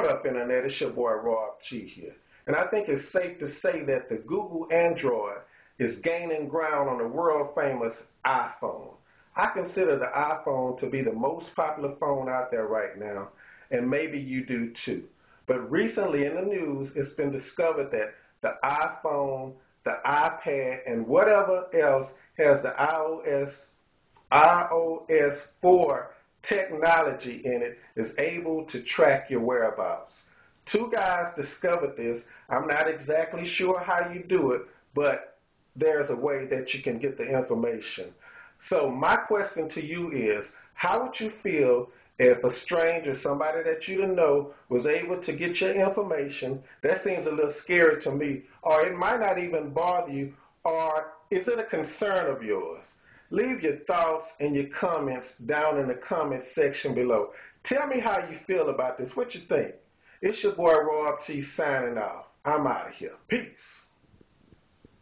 What up, Internet? It's your boy Rob G here. And I think it's safe to say that the Google Android is gaining ground on the world famous iPhone. I consider the iPhone to be the most popular phone out there right now, and maybe you do too. But recently in the news, it's been discovered that the iPhone, the iPad, and whatever else has the iOS iOS 4 technology in it is able to track your whereabouts. Two guys discovered this. I'm not exactly sure how you do it, but there's a way that you can get the information. So my question to you is, how would you feel if a stranger, somebody that you didn't know, was able to get your information? That seems a little scary to me. Or it might not even bother you. Or is it a concern of yours? Leave your thoughts and your comments down in the comment section below. Tell me how you feel about this. What you think? It's your boy Rob T signing off. I'm out of here. Peace.